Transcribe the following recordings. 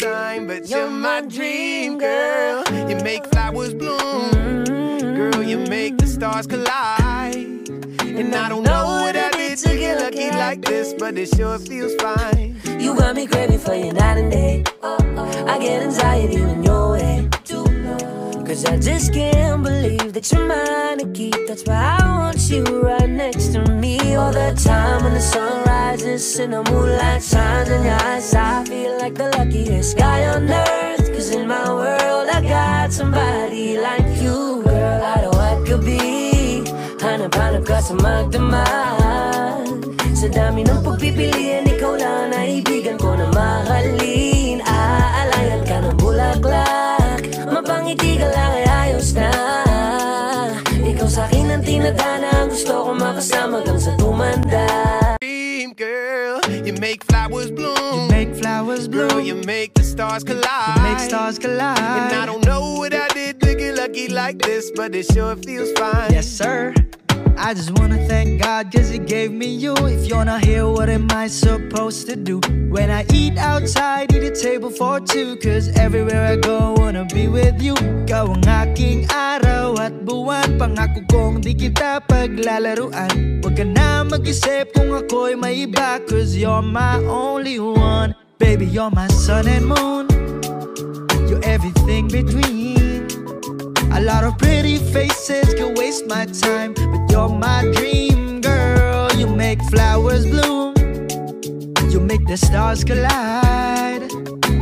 but you're my dream girl. You make flowers bloom, mm-hmm. girl. You make the stars collide. And I don't know what I did to get lucky like this, but it sure feels fine. You got me craving for you night and day. I get anxiety when you're away. Cause I just can't believe that you're mine to keep. That's why I want you right next to me all the time. When the sun rises and the moonlight shines in like the luckiest guy on earth. Cause in my world, I got somebody like you, girl. I know I could be. Hanap-hanap ka sa magdamag Sa dami ng pagpipilian, ikaw lang ang naibigan ko na mahalin Aalayan ka ng bulaklak Mapangiti ka lang ay ayos na Ikaw sa akin ang tinadhana Gusto ko makasama hanggang sa you make flowers bloom. You Make flowers Girl, bloom. you make the stars collide. You Make stars collide. And I don't know what I did to get lucky like this, but it sure feels fine. Yes, sir. I just wanna thank God cause he gave me you. If you're not here, what am I supposed to do? When I eat outside, eat a table for two Cause everywhere I go, wanna be with you. Ikaw ang aking araw at buwan Pangako kong di kita paglalaruan Huwag ka na mag-isip kung ako'y may iba Cause you're my only one. Baby, you're my sun and moon. You're everything between. A lot of pretty faces can waste my time, but you're the stars collide.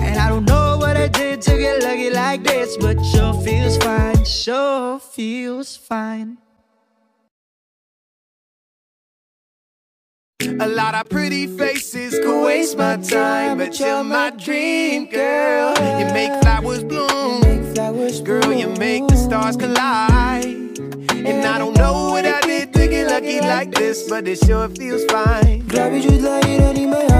And I don't know what I did to get lucky like this, but sure feels fine, sure feels fine. A lot of pretty faces could waste my time, but you're my dream girl. You make flowers bloom, girl. You make the stars collide. And I don't know what I did to get lucky like this, but it sure feels fine. Grabe jud lahira ni Mayana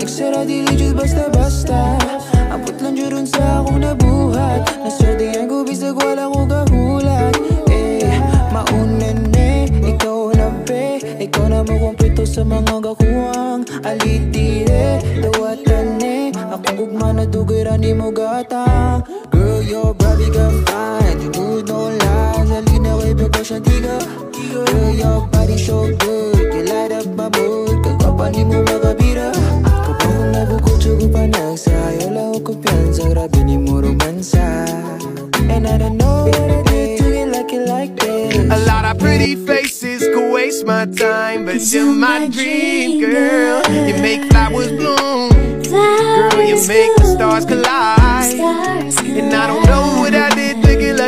Nagsara dili jud basta-basta Abot lang jud sa akong nabuhat. Naswerte ang gubis sa wala ko kahulat. Eh, mauna ne, ikaw na be Ikaw na makumpito sa mga gakuang Alitire, dawatan ne Ako ugma na dugay rani mo gata Girl, you're pretty faces could waste my time, but you're my dream girl. You make flowers bloom, girl. You make the stars collide. And I don't know what I get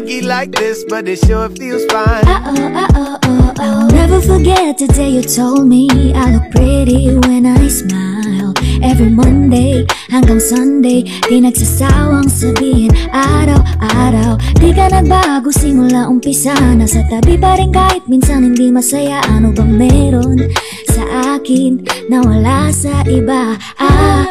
lucky like this, but it sure feels fine. I'll never forget the day you told me I look pretty when I smile Every Monday hanggang Sunday Di nagsasawang sabihin araw-araw Di ka nagbago simula umpisa Nasa tabi pa rin kahit minsan hindi masaya Ano bang meron sa akin na wala sa iba ah.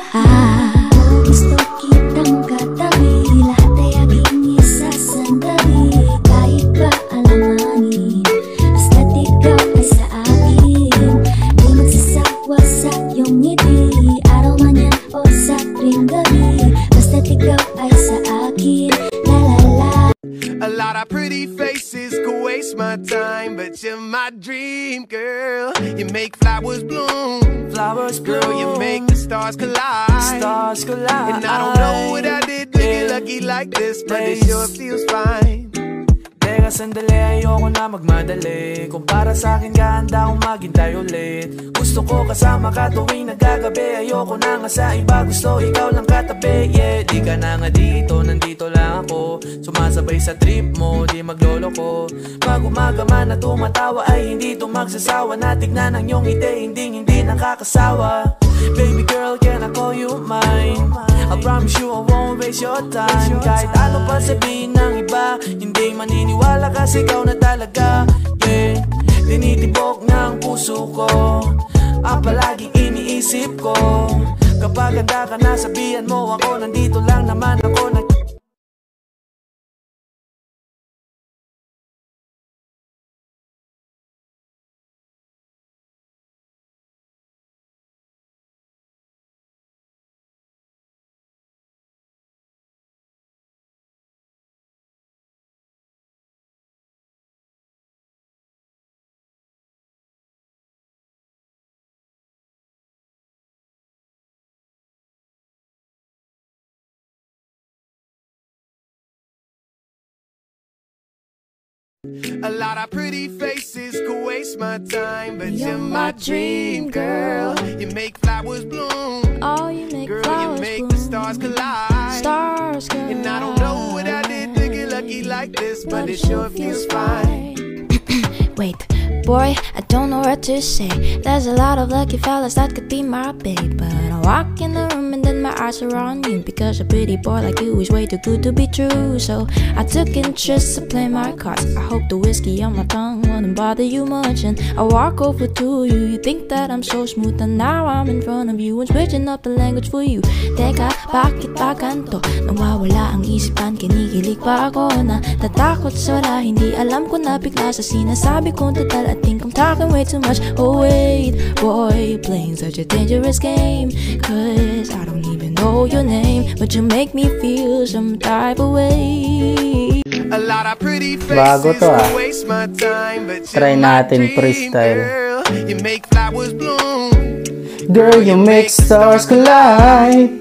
Sa gabi Basta't ikaw ay sa akin La la la A lot of pretty faces could waste my time, but you're my dream girl. You make flowers bloom, Flowers girl. You make the stars collide. Stars collide And I don't know what I did to get lucky like this, but it sure feels fine. Teka sandali, ayoko na magmadali. Kung para sa akin ka, handa akong maghintay ulit. Gusto ko kasama ka tuwing nagagabi Ayoko na nga sa iba, gusto ikaw lang katabi. Yeah, di ka na nga dito, nandito lang ako. Sumasabay sa trip mo, di maglolo ko. Pag umaga man na tumatawa ay hindi to magsasawa. Natignan ang iyong ngiti, hindi hindi nakakasawa Baby girl, can I call you mine? I promise you I won't waste your time. Kahit ano pa sabihin ng iba Hindi maniniwala kasi ikaw na talaga Yeah, tinitibok ng puso ko Ang palaging iniisip ko. Kapag handa ka na sabihan mo ako Nandito lang naman ako nag A lot of pretty faces could waste my time, but you're, my dream girl. You make flowers bloom. Oh, you make girl, flowers you make bloom. the stars collide. Stars collide. And I don't know what I did to get lucky like this, but, but it sure feels fine. Wait, boy, I don't know what to say. There's a lot of lucky fellas that could be my babe, but I walk in the my eyes are on you because a pretty boy like you is way too good to be true. So I took interest to play my cards. I hope the whiskey on my tongue wouldn't bother you much, and I walk over to you. You think that I'm so smooth, and now I'm in front of you and switching up the language for you. Teka, bakit ba ganto? Nawawala ang isipan, kinikilig pa ako na tatakot sa wala. Hindi alam ko na bigla sa sinasabi kong total. I think I'm talking way too much. Oh wait, boy, playing such a dangerous game. Cause I don't even know your name, but you make me feel some type of way. A lot of pretty Bago faces to, ah. waste my time, but Try you're my natin freestyle. girl. You make flowers bloom. Girl, you make stars collide.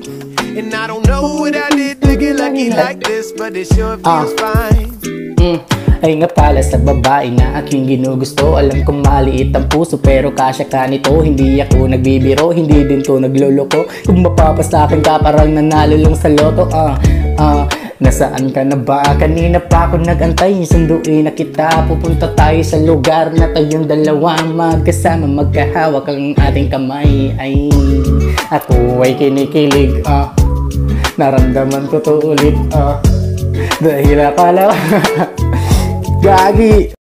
And I don't know what I did to get lucky like this, but it sure Ah. feels fine. Mm. Ay nga pala sa babae na aking ginugusto. Alam kong maliit ang puso pero kasya ka nito. Hindi ako nagbibiro, hindi din to nagloloko Kung mapapasakin ka parang nanalo sa loto Ah, ah, nasaan ka na ba? Kanina pa ako nagantay Sunduin na kita, pupunta tayo sa lugar na tayong dalawa Magkasama, magkahawak ang ating kamay. Ay, ako ay kinikilig Ah, naramdaman ko to ulit Ah, dahil akala Gagi!